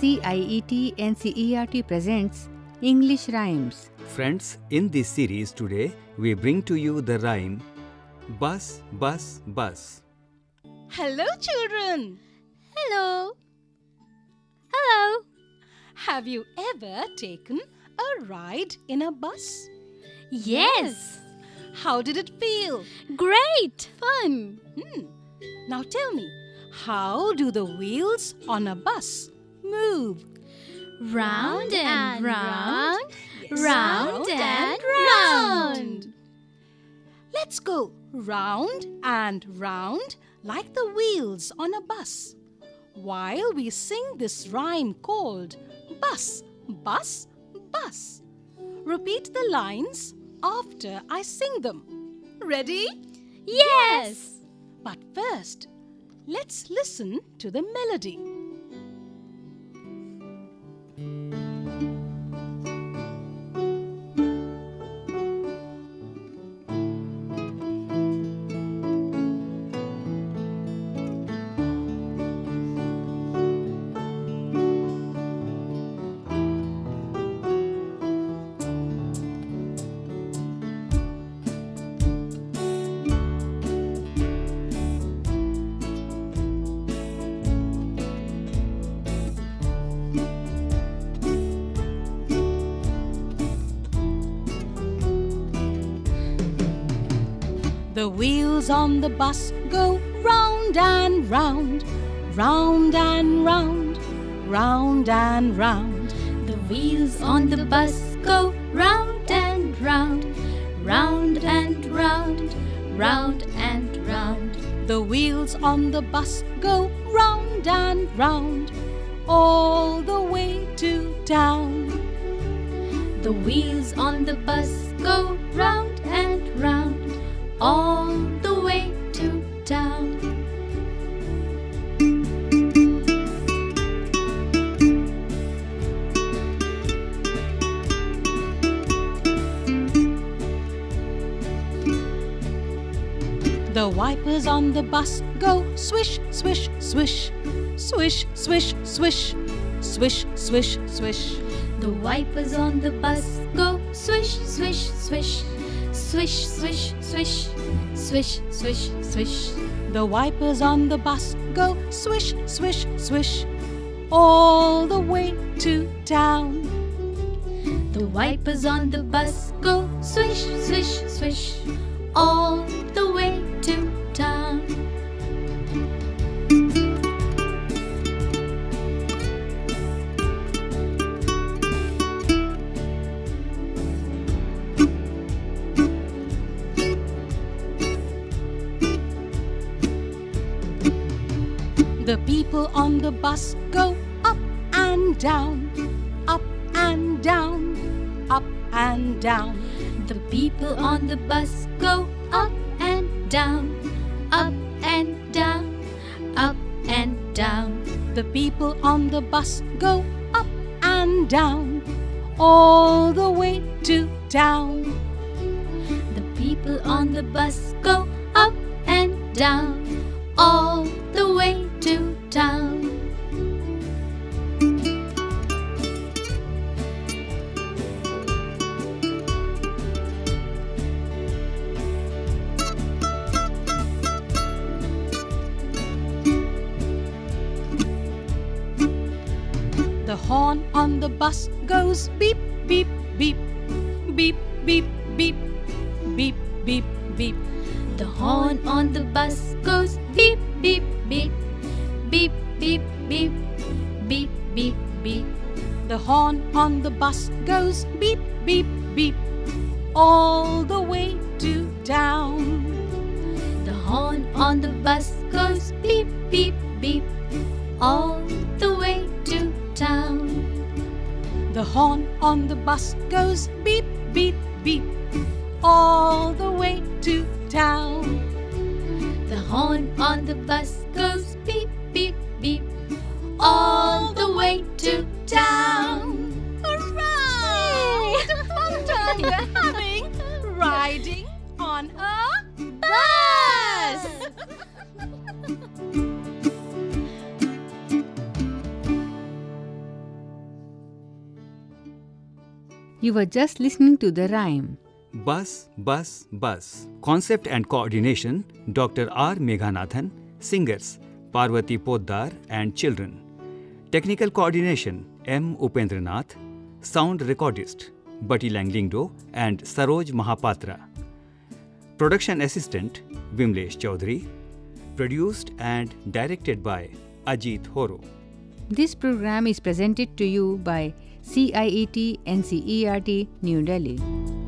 CIET NCERT presents English Rhymes. Friends, in this series today, we bring to you the rhyme Bus, Bus, Bus. Hello, children! Hello. Hello. Have you ever taken a ride in a bus? Yes. How did it feel? Great. Fun. Hmm. Now tell me, how do the wheels on a bus move? Round and round. Yes, Round and round. Let's go round and round like the wheels on a bus while we sing this rhyme called Bus, Bus, Bus. Repeat the lines after I sing them. Ready? Yes. But first, let's listen to the melody. The wheels on the bus go round and round, round and round, round and round. The wheels on the bus go round and round, round and round, round and round. The wheels on the bus go round and round, all the way to town. The wheels on the bus go round and round, all the way to town. The wipers on the bus go swish, swish, swish, swish, swish, swish, swish, swish, swish. The wipers on the bus go swish, swish, swish, swish, swish, swish, swish, swish, swish. The wipers on the bus go swish, swish, swish, all the way to town. The wipers on the bus go swish, swish, swish, all the way The people on the bus go up and down, up and down, up and down. The people on the bus go up and down, up and down, up and down. The people on the bus go up and down, all the way to town. The people on the bus go up and down, all the way to town. The horn on the bus goes beep, beep, beep, beep, beep, beep, beep, beep, beep. The horn on the bus goes beep, beep, beep, beep, beep, beep, beep, beep, beep. The horn on the bus goes beep, beep, beep, all the way to town. The horn on the bus goes beep, beep, beep, all the way to town. The horn on the bus goes beep, beep, beep, all the way to town. The horn on the bus goes You were just listening to the rhyme. Bus, bus, bus. Concept and coordination Dr. R. Meganathan. Singers Parvati Poddar and children. Technical coordination M. Upendranath. Sound recordist Bati Langlingdo and Saroj Mahapatra. Production assistant Vimlesh Chaudhary. Produced and directed by Ajit Horo. This program is presented to you by CIET NCERT New Delhi.